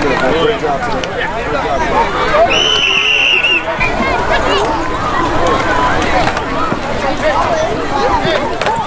job today. Good job. Charlie,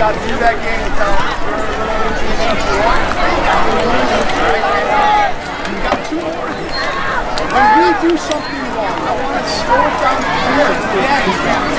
Got through that game. We got two more. When we do something wrong, I want to slow it down to. Yeah,